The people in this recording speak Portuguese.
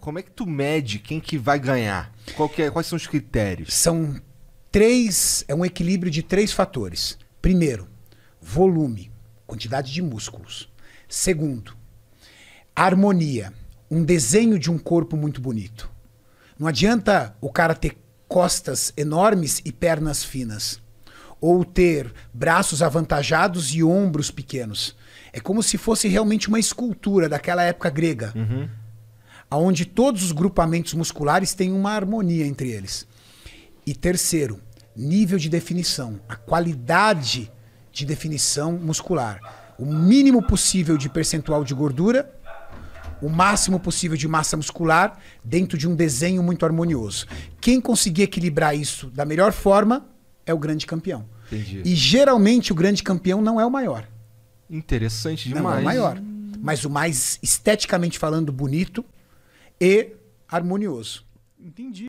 como é que tu mede quem que vai ganhar? Que é- quais são os critérios? São três. É um equilíbrio de três fatores. Primeiro, volume, quantidade de músculos. Segundo, harmonia, um desenho de um corpo muito bonito. Não adianta o cara ter costas enormes e pernas finas. Ou ter braços avantajados e ombros pequenos. É como se fosse realmente uma escultura daquela época grega. Onde todos os grupamentos musculares têm uma harmonia entre eles. E terceiro, nível de definição, a qualidade de definição muscular. O mínimo possível de percentual de gordura, o máximo possível de massa muscular dentro de um desenho muito harmonioso. Quem conseguir equilibrar isso da melhor forma é o grande campeão. Entendi. E geralmente o grande campeão não é o maior. Interessante Não demais. é o maior. Mas o mais esteticamente falando bonito e harmonioso. Entendi.